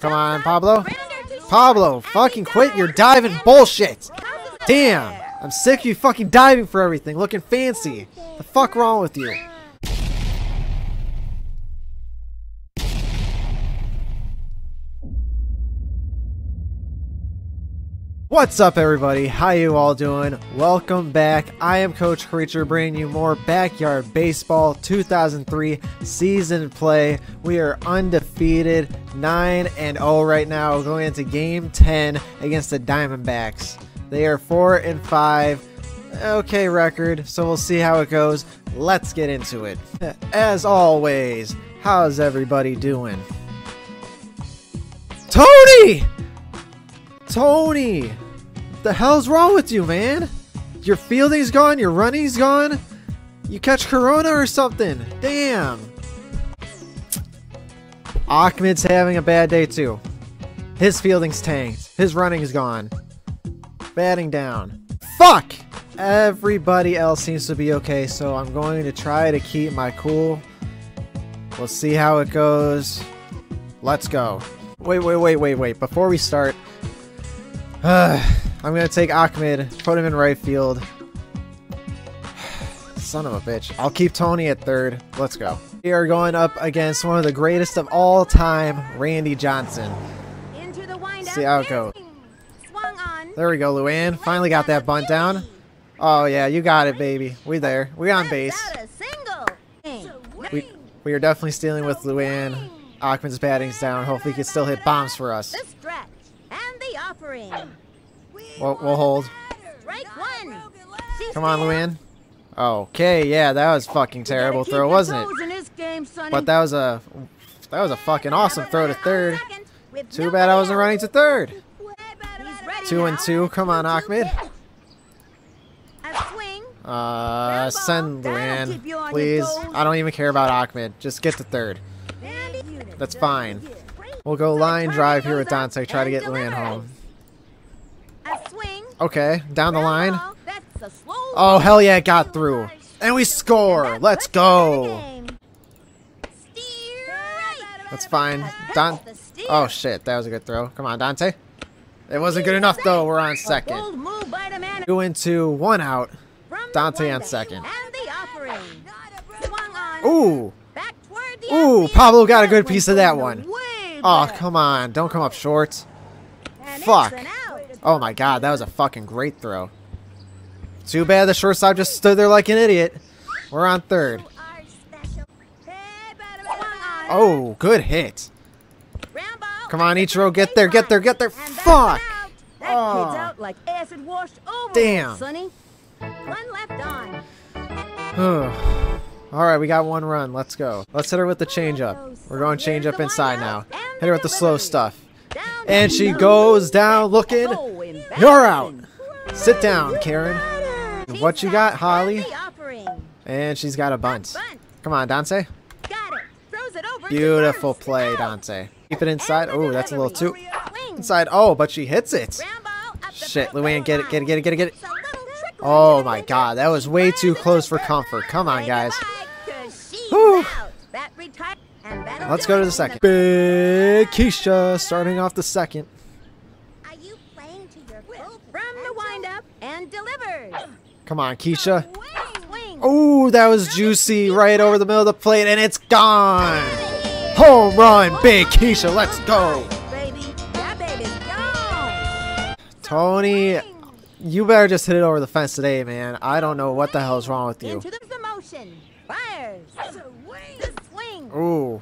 Come on, Pablo. Pablo, fucking quit your diving bullshit. Damn. I'm sick of you fucking diving for everything, looking fancy. The fuck wrong with you? What's up everybody? How you all doing? Welcome back. I am Coach Creature bringing you more Backyard Baseball 2003 season play. We are undefeated 9 and 0 right now going into game 10 against the Diamondbacks. They are 4 and 5. Okay record, so we'll see how it goes. Let's get into it. As always, how's everybody doing? Tony! Tony! The hell's wrong with you, man? Your fielding's gone, your running's gone? You catch corona or something? Damn! Achmed's having a bad day too. His fielding's tanked. His running's gone. Batting down. Fuck! Everybody else seems to be okay, so I'm going to try to keep my cool. We'll see how it goes. Let's go. Wait, wait, wait, wait, wait. Before we start, I'm gonna take Achmed, put him in right field. Son of a bitch. I'll keep Tony at third. Let's go. We are going up against one of the greatest of all time, Randy Johnson. See how it goes. There we go, Luann. Finally got that bunt down. Oh yeah, you got it, baby. We there. We on base. We, we are definitely stealing with Luann. Achmed's batting's down. Hopefully he can still hit bombs for us. We'll, we'll hold. Come on, Luann. Okay, yeah, that was fucking terrible throw, wasn't it? But that was a that was a fucking awesome throw to third. Too bad I wasn't running to third. Two and two. Come on, Achmed. Uh, send Luann, please. I don't even care about Achmed. Just get to third. That's fine. We'll go line drive here with Dante. Try to get Luann home. Okay, down the line. Oh, hell yeah, it got through. And we score. Let's go. That's fine. Don. Oh, shit. That was a good throw. Come on, Dante. It wasn't good enough, though. We're on second. Two into one out. Dante on second. Ooh. Ooh, Pablo got a good piece of that one. Oh, come on. Don't come up short. Fuck. Oh my god, that was a fucking great throw. Too bad the shortstop just stood there like an idiot. We're on third. Oh, good hit. Come on, Ichiro, get there, get there, get there. Fuck! Oh. Damn. Alright, we got one run. Let's go. Let's hit her with the changeup. We're going changeup inside now. Hit her with the slow stuff. And she goes down looking. You're out. Sit down, Karen. What you got, Holly? And she's got a bunt. Come on, Dante. Beautiful play, Dante. Keep it inside. Oh, that's a little too inside. Oh, but she hits it. Shit, Luann, get it, get it, get it, get it, get it. Oh my god, that was way too close for comfort. Come on, guys. Let's go to the second. Big Keisha starting off the second. Are you playing to your from the windup and delivers? Come on, Keisha. Oh, that was juicy right over the middle of the plate, and it's gone. Home run, Big Keisha. Let's go. Tony, you better just hit it over the fence today, man. I don't know what the hell is wrong with you. Ooh.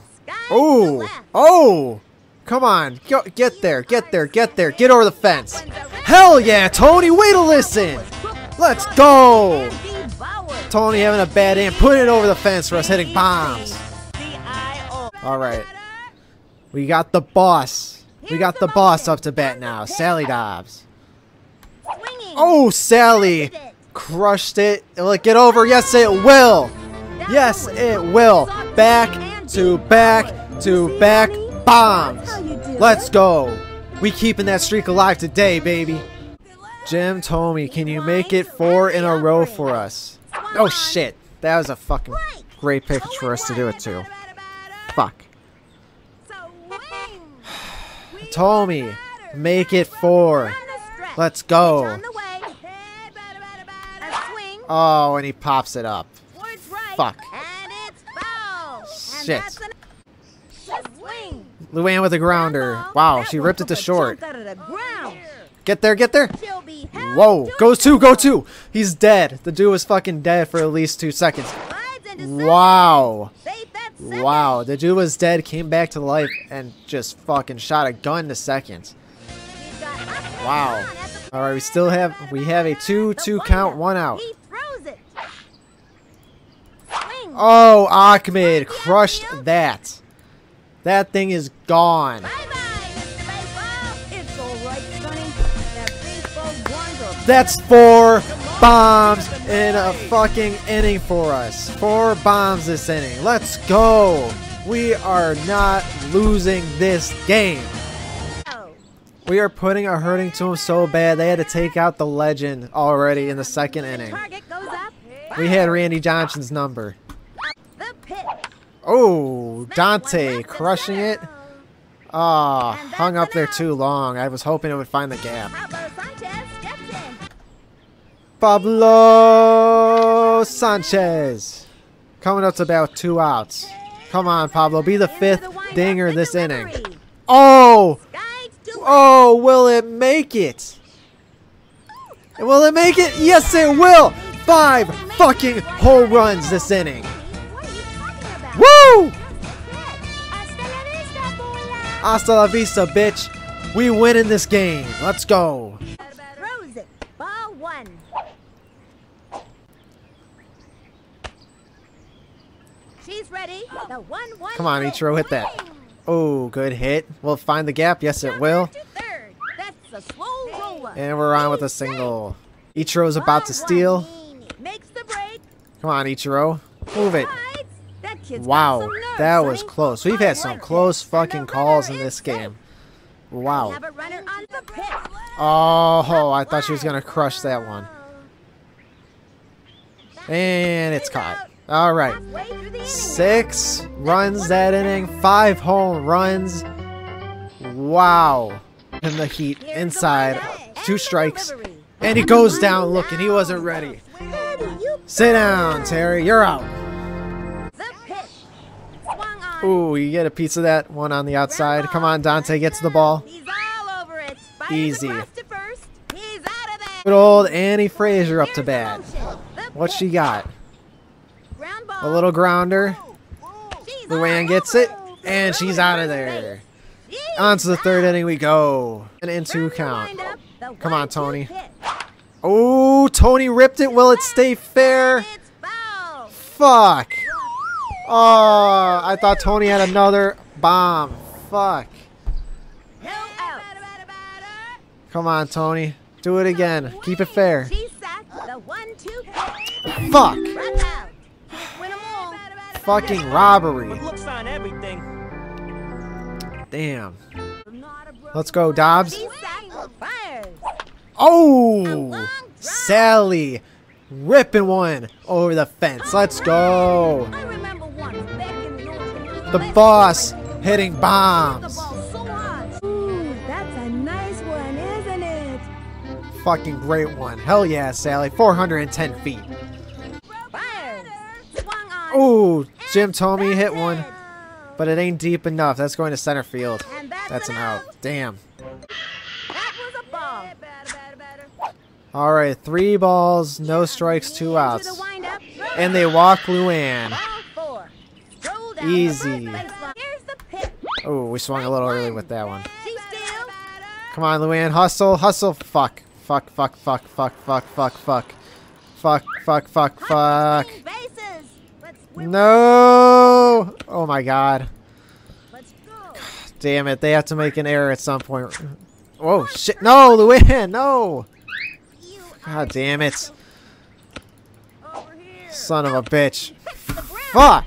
Ooh. Oh. Come on. Go, get there. Get there. Get there. Get over the fence. Hell yeah, Tony. Way to listen. Let's go. Tony having a bad aim. Put it over the fence for us hitting bombs. All right. We got the boss. We got the boss up to bat now. Sally Dobbs. Oh, Sally. Crushed it. Will it get over? Yes, it will. Yes, it will. Back to back to back bombs. Let's go. We keeping that streak alive today, baby. Jim Thome, can you make it four in a row for us? Oh, shit. That was a fucking great pitch for us to do it to. Fuck. Tommy, make it four. Let's go. Oh, and he pops it up. Fuck. Shit. Luann with a grounder. Wow, she ripped it to short. Get there, get there. Whoa, goes two, go two. He's dead. The dude was fucking dead for at least two seconds. Wow. Wow, the dude was dead, came back to life, and just fucking shot a gun to seconds. Wow. Alright, we still have, we have a 2-2 count, one out. Oh, Achmed crushed that. That thing is gone. That's four bombs in a fucking inning for us. Four bombs this inning. Let's go. We are not losing this game. We are putting a hurting to him so bad they had to take out the legend already in the second inning. We had Randy Johnson's number. Oh, Dante crushing it. Ah, oh, hung up there too long. I was hoping it would find the gap. Pablo Sanchez. Coming up to about two outs. Come on, Pablo. Be the fifth dinger this inning. Oh! Oh, will it make it? Will it make it? Yes, it will! Five fucking home runs this inning. Hasta la vista, bitch. We win in this game. Let's go. She's ready. The one, one Come on, Ichiro, hit that. Oh, good hit. Will find the gap? Yes, it will. And we're on with a single. Ichiro's about to steal. Come on, Ichiro. Move it. Wow, that was close. We've had some close fucking calls in this game. Wow. Oh, I thought she was going to crush that one. And it's caught. All right. Six runs that inning, five home runs. Wow. And the Heat inside, two strikes. And he goes down looking. He wasn't ready. Sit down, Terry. You're out. Ooh, you get a piece of that one on the outside. Come on, Dante gets the ball. Easy. Good old Annie Frazier up to bat. What's she got? A little grounder. Luann gets it, and she's out of there. On to the third inning we go. And into count. Come on, Tony. Oh, Tony ripped it. Will it stay fair? Fuck. Oh, I thought Tony had another bomb. Fuck. Come on, Tony. Do it again. Keep it fair. Fuck fucking robbery. Damn. Let's go, Dobbs. Oh! Sally ripping one over the fence. Let's go. The boss hitting bombs. Fucking great one. Hell yeah, Sally. 410 feet. Oh, Jim Thome hit one, but it ain't deep enough. That's going to center field. That's an out. Damn. All right, three balls, no strikes, two outs. And they walk Luann. Easy. Oh, we swung a little early with that one. Come on, Luann. Hustle, hustle. Fuck. Fuck, fuck, fuck, fuck, fuck, fuck, fuck. Fuck, fuck, fuck, fuck. No! Oh my god. Damn it, they have to make an error at some point. Whoa, shit. No, Luann, no! God damn it. Son of a bitch. Fuck!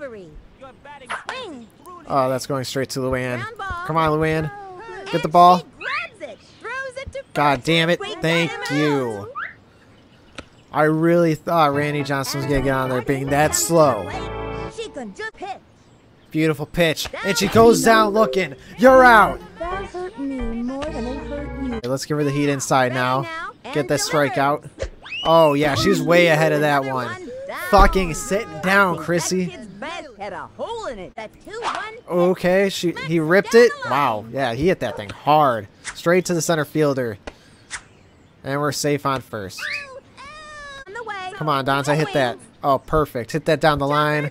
Swing. Oh, that's going straight to Luann. Come on, Luann. Get the ball. She grabs it. Throws it to God damn it. Thank you. I really thought Randy Johnson was going to get on there being that slow. She can just pitch. Beautiful pitch. And she goes down looking. You're out. That hurt me more than it hurt you. Okay, let's give her the heat inside now. Get that strike out. Oh, yeah, she's way ahead of that one. Fucking sit down, Chrissy. That kid's bat had a hole in it. That two one. Okay, she he ripped it. Wow, yeah, he hit that thing hard. Straight to the center fielder. And we're safe on first. The. Come on, Dante, hit that. Oh, perfect. Hit that down the line.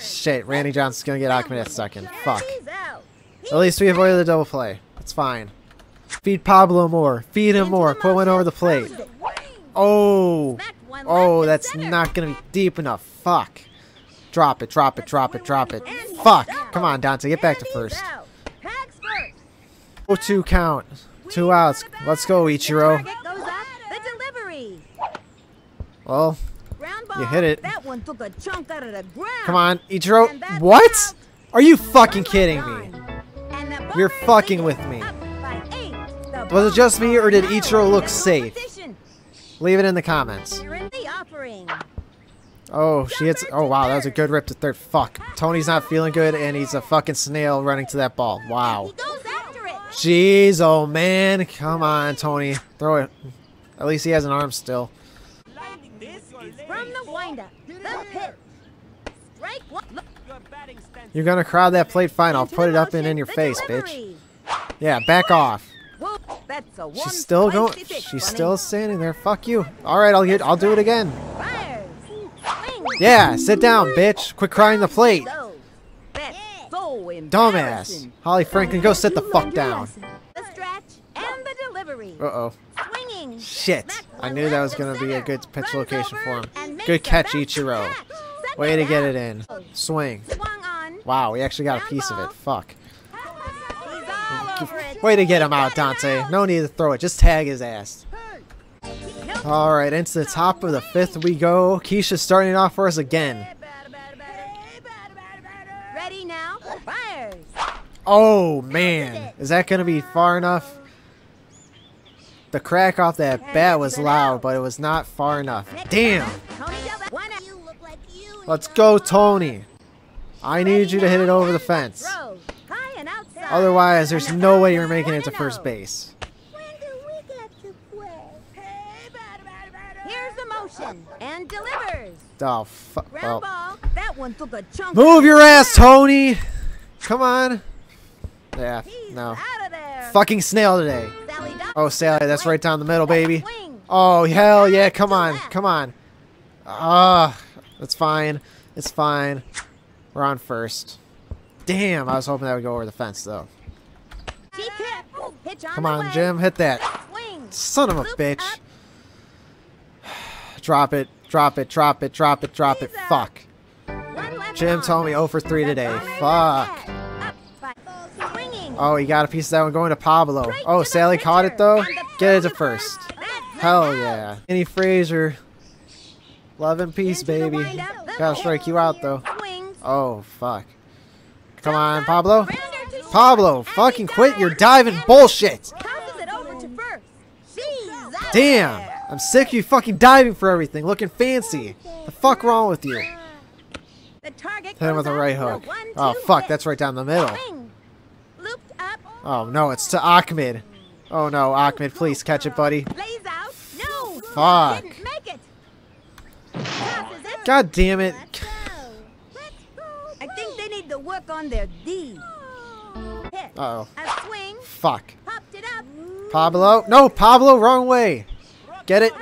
Shit, Randy Johnson's gonna get Ackman at second. Fuck. At least we avoided the double play. It's fine. Feed Pablo more. Feed him more. Put one over the plate. Oh. Oh, that's not gonna be deep enough. Fuck. Drop it, drop it, drop it, drop it. Fuck. Come on, Dante, get back to first. Oh, two count. Two outs. Let's go, Ichiro. Well, You hit it. Come on, Ichiro. What? Are you fucking kidding me? You're fucking with me. Was it just me, or did Ichiro look safe? Leave it in the comments. You're in the offering. Oh, she hits. Oh, wow, that was a good rip to third. Fuck. Tony's not feeling good, and he's a fucking snail running to that ball. Wow. He goes after it. Jeez, oh man. Come on, Tony. Throw it. At least he has an arm still. From the windup. The pitch. Strike one. Look You're gonna crowd that plate fine. I'll put it up and in your face, bitch. Yeah, back off. Whoa, that's a one She's still going. She's still standing there. Fuck you. All right, I'll get. I'll do it again. Yeah, sit down, bitch. Quit crying the plate. So, that's so Dumbass. Holly Franklin, go sit the fuck down. lesson. The stretch and the delivery. Uh oh. Swinging. Shit. I knew that was gonna be a good pitch location for him. Good catch, Ichiro. Way to get it in. Swing. Wow, we actually got a piece of it. Fuck. He's all over it. Way to get him out, Dante. No need to throw it. Just tag his ass. Nope. All right, into the top of the fifth we go. Keisha's starting off for us again. Ready now? Fires. Oh man, is that gonna be far enough? The crack off that bat was loud, but it was not far enough. Damn. Tony Delva- One out. You look like you and Let's go. Tony. I need you to hit it over the fence. Throws. High and outside. Otherwise, there's no way you're making it to first base. When do we get to play? And delivers. Oh, fuck. Ground ball. That one took a chunk. move your ass. Tony. Come on. Yeah, He's no. out of there. Fucking snail today. Sally Oh, Sally, that's right down the middle, baby. Oh, hell yeah, come on, come on. Ah, that's fine. It's fine. We're on first. Damn, I was hoping that would go over the fence, though. Cheap hit. Pitch on Come on. Jim, hit that. Son of a bitch. Drop it, drop it, drop it, drop it, drop it. Fuck. Jim Thome 0 for 3 today. Fuck. attack. Up by- Swinging. Oh, he got a piece of that one going to Pablo. Oh, Sally caught it, though. Get it to first. Hell yeah. Annie Frazier. Love and peace, baby. Gotta strike you out, though. Oh, fuck. Come on, Pablo. Grounder to short. Pablo, fucking quit your diving bullshit. Tosses it over to first. She's out Damn. There. I'm sick of you fucking diving for everything, looking fancy. The fuck wrong with you? The target Hit him with a right for hook. one, Oh, two fuck, hit. that's right down the middle. Looped up. Oh, no, it's to Achmed. Oh, no, Achmed, please catch it, buddy. No. Fuck. Make it. God damn it. I think they need to work on their D. Uh-oh. A swing. Fuck. Popped it up. Pablo. No, Pablo, wrong way. Get it?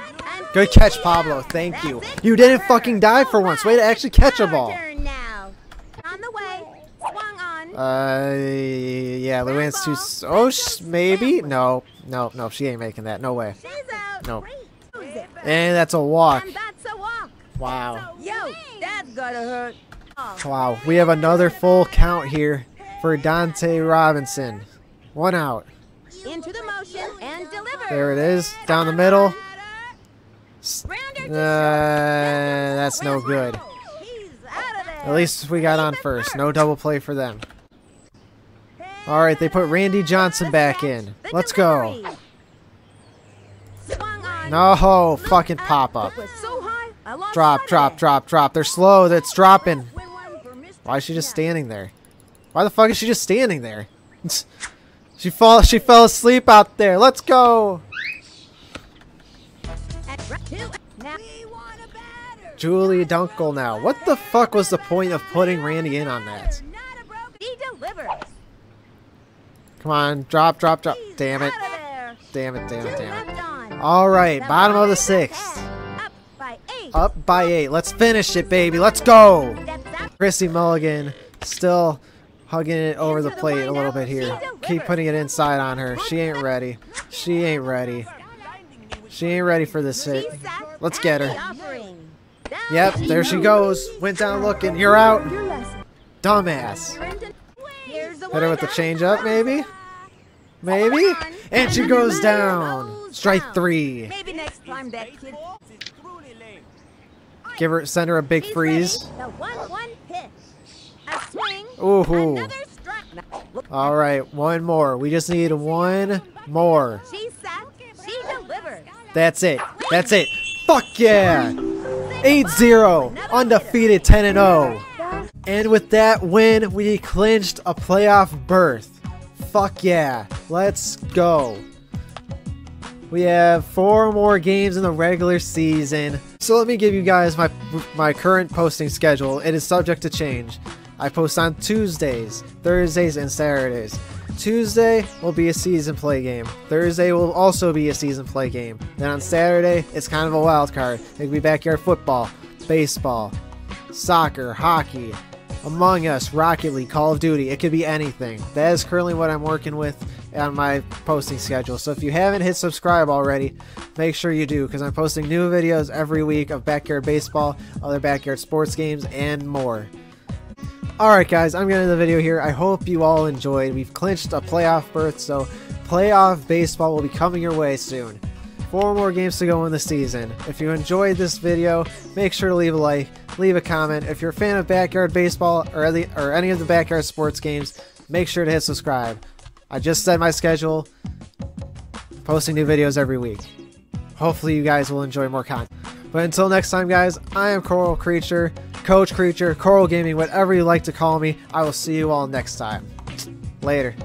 Good catch, Pablo. Thank you. You didn't fucking die for once. Way to actually catch a ball. turn now. On the way. Swung on. Uh, yeah, Luann's too. Oh, sh- maybe? No, no, no, she ain't making that. No way. No. And that's a walk. And that's a walk. Wow. Yo, that's gotta hurt. Wow, we have another full count here for Dante Robinson. One out. Into the motion and deliver. There it is, down the middle. Uh, that's no good. At least we got on first. No double play for them. Alright, they put Randy Johnson back in. Let's go. No, fucking pop up. Drop, drop, drop, drop. They're slow. That's dropping. Why is she just standing there? Why the fuck is she just standing there? she fall. She fell asleep out there. Let's go. Julie Dunkel now. What the fuck was the point of putting Randy in on that? Come on, drop, drop, drop. Damn it. Damn it, damn it, damn it. Alright, bottom of the sixth. Up by eight. Let's finish it, baby. Let's go. Chrissy Mulligan still hugging it over the plate a little bit here. Keep putting it inside on her. She ain't ready. She ain't ready. She ain't ready for this shit. Let's get her. Yep, there she goes. Went down looking. You're out. Dumbass. Hit her with the changeup, maybe? Maybe? And she goes down. Strike three. Maybe next time, that kid. Give her, send her a big freeze. Ooh. All right, one more. We just need one more. That's it. That's it. Fuck yeah. 8-0. Undefeated 10-0. And with that win, we clinched a playoff berth. Fuck yeah. Let's go. We have four more games in the regular season. So let me give you guys my my current posting schedule. It is subject to change. I post on Tuesdays, Thursdays, and Saturdays. Tuesday will be a season play game. Thursday will also be a season play game. Then on Saturday, it's kind of a wild card. It could be backyard football, baseball, soccer, hockey, among Us, Rocket League, Call of Duty, it could be anything. That is currently what I'm working with on my posting schedule. So if you haven't hit subscribe already, make sure you do because I'm posting new videos every week of backyard baseball, other backyard sports games, and more. Alright guys, I'm getting the video here. I hope you all enjoyed. We've clinched a playoff berth, so playoff baseball will be coming your way soon. Four more games to go in the season. If you enjoyed this video, make sure to leave a like, leave a comment. If you're a fan of backyard baseball or any, or any of the backyard sports games, make sure to hit subscribe. I just set my schedule, posting new videos every week. Hopefully you guys will enjoy more content. But until next time guys, I am Coral Creature, Coach Creature, Coral Gaming, whatever you like to call me. I will see you all next time. Later.